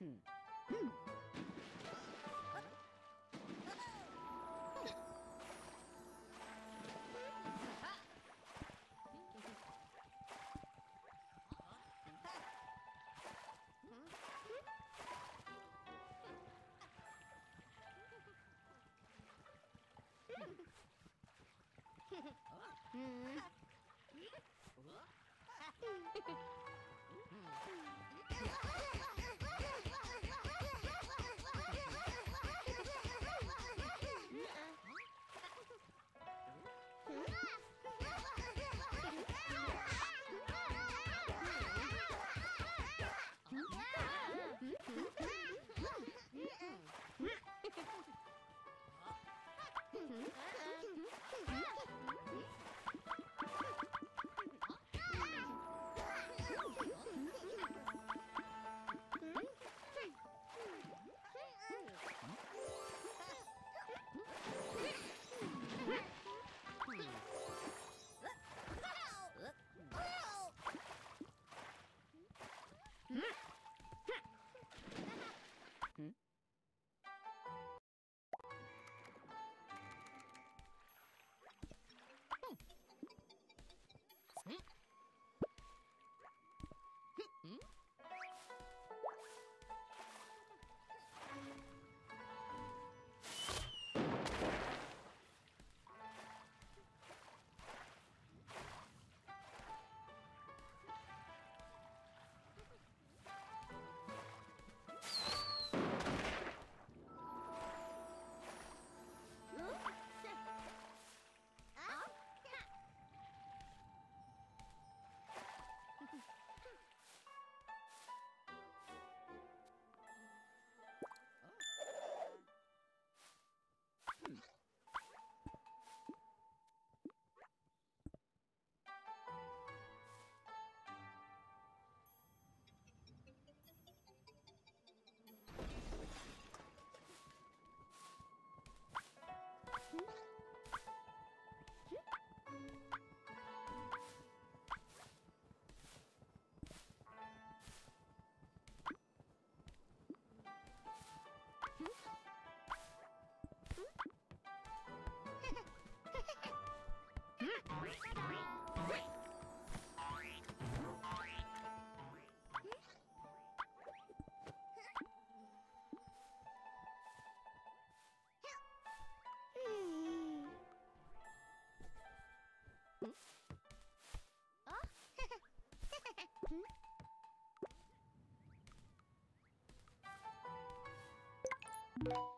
Mm-hmm. Hmm? You